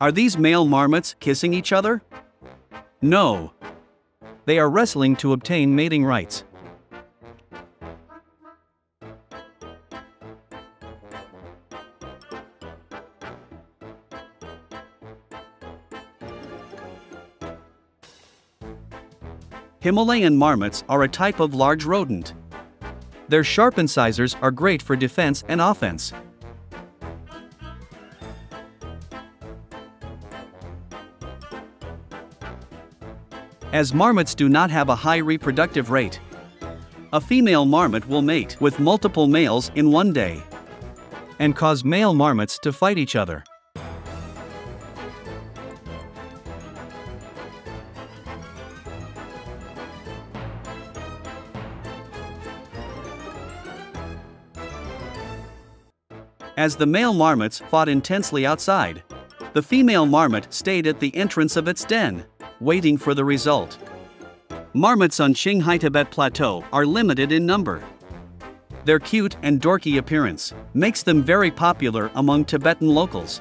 Are these male marmots kissing each other? No. They are wrestling to obtain mating rights. Himalayan marmots are a type of large rodent. Their sharp incisors are great for defense and offense. As marmots do not have a high reproductive rate, a female marmot will mate with multiple males in one day and cause male marmots to fight each other. As the male marmots fought intensely outside, the female marmot stayed at the entrance of its den, waiting for the result. Marmots on Qinghai Tibet Plateau are limited in number. Their cute and dorky appearance makes them very popular among Tibetan locals.